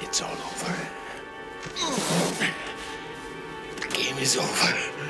It's all over. The game is over.